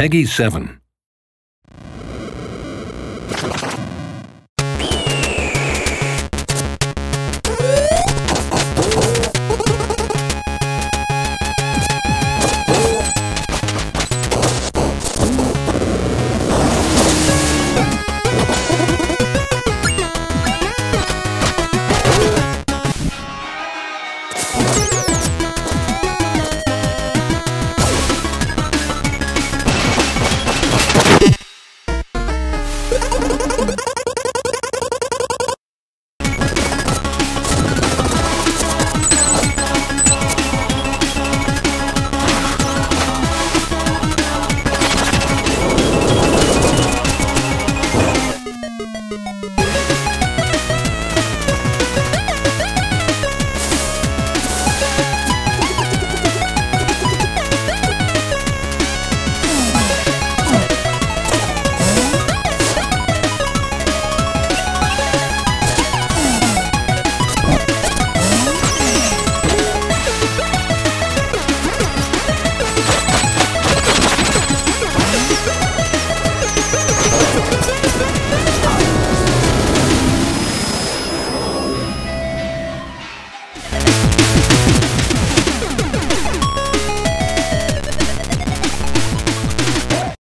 Peggy 7.